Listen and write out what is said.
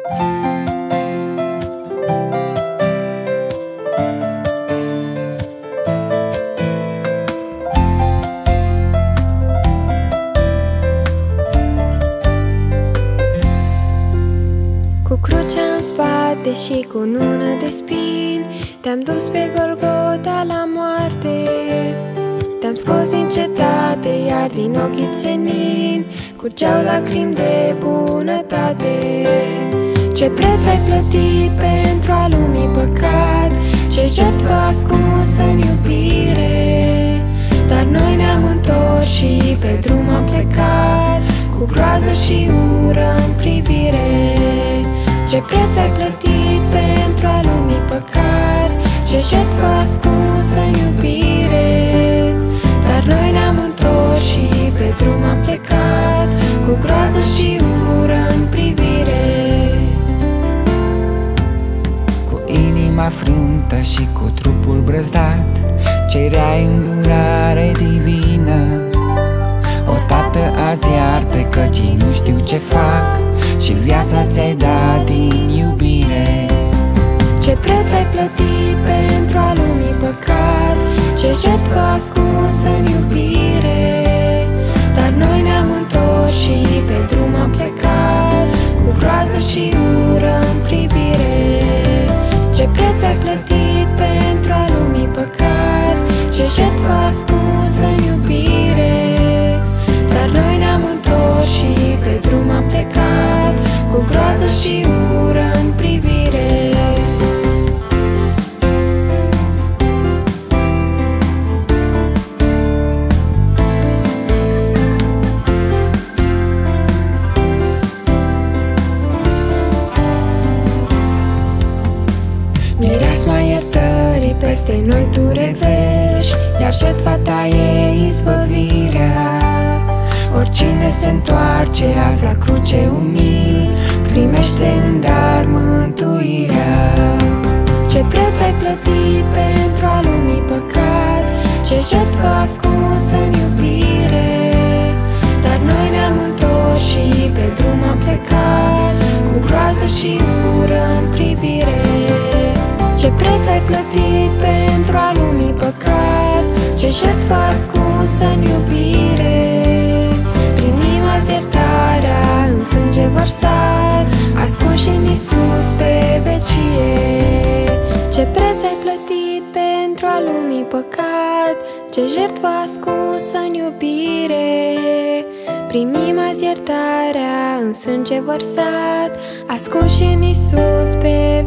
Cu crucea în spate și cu nună de spin Te-am dus pe Golgota la moarte. Te-am scos din cetate, iar din ochii senin Curgeau lacrimi de bunătate Ce preț ai plătit pentru a lumii păcat Ce jertfă ascunsă în iubire. Dar noi ne-am întors și pe drum am plecat Cu groază și ură în privire. Ce preț ai plătit pentru a lumii păcat Ce jertfă ascunsă în iubire brăzdat Cereai îndurare divină. O tată azi iartă căci nu știu ce fac și viața ți-ai dat din iubire. Ce preț ai plătit pentru a lumii păcat Ce jertfă ascunsă în iubire. Dar noi ne-am întors și iertării peste noi tu revești Iar șertfa ta e izbăvirea. Oricine se întoarce azi la cruce umil Primește în dar mântuirea. Ce preț ai plătit pentru a lumii păcat Ce jertfă ascunsă în iubire. Dar noi ne-am întors și pe drum am plecat Cu groază și ai plătit pentru a lumii păcat. Ce jertfă ascunsă în iubire. Primim azi iertarea în sânge vărsat. Ascuns în Iisus pe vecie. Ce preț ai plătit pentru a lumii păcat? Ce jertfă ascunsă în iubire. Primim azi iertarea în sânge vărsat. Ascuns în Iisus pe